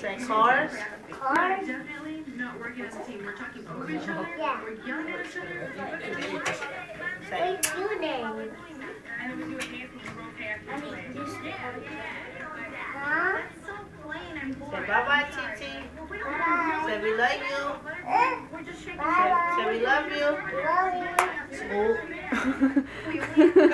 Say cars. Cars. Definitely not working as a team. We're talking over each other. Yeah. We're yelling at each other. Say What's your name? i'm say bye bye, TT. Say we love you. Say, we love you. Oh. Love you.